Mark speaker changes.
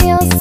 Speaker 1: feels